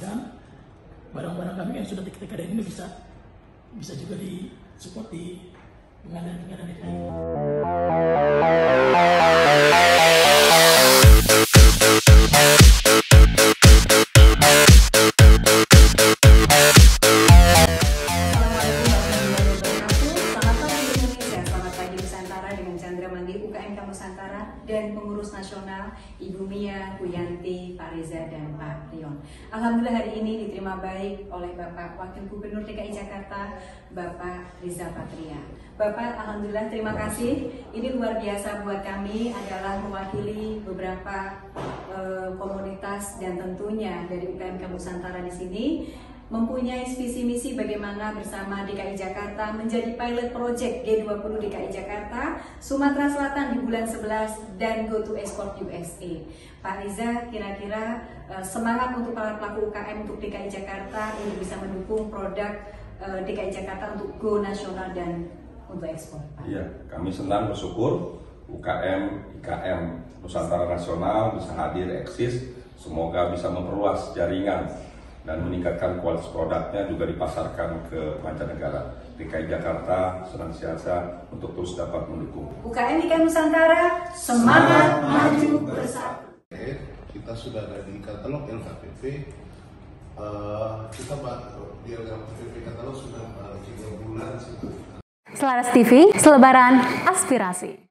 mudah-mudahan barang-barang kami yang sudah TKDN ini bisa bisa juga disupport di pengadilan-pengadilan itu. Dan pengurus nasional Ibu Mia, Bu Pak Reza, dan Pak Rion. Alhamdulillah hari ini diterima baik oleh Bapak Wakil Gubernur DKI Jakarta, Bapak Riza Patria. Bapak, Alhamdulillah terima kasih. Ini luar biasa buat kami adalah mewakili beberapa uh, komunitas dan tentunya dari UPMK Nusantara di sini mempunyai visi misi bagaimana bersama DKI Jakarta menjadi pilot project G20 DKI Jakarta Sumatera Selatan di bulan 11 dan Go to Export USA. Pak Riza kira-kira uh, semangat untuk para pelaku UKM untuk DKI Jakarta untuk bisa mendukung produk eh, DKI Jakarta untuk go nasional dan untuk ekspor. Iya, kami senang bersyukur UKM, IKM Nusantara Nasional bisa hadir eksis, semoga bisa memperluas jaringan dan meningkatkan kualitas produknya juga dipasarkan ke mancanegara. DKI Jakarta senantiasa untuk terus dapat mendukung. UKM IKM Nusantara, semangat maju bersatu. Kita sudah ada di katalog LKPP. Uh, eh, kita di LKPP katalog sudah uh, tiga bulan. Selaras TV, selebaran aspirasi.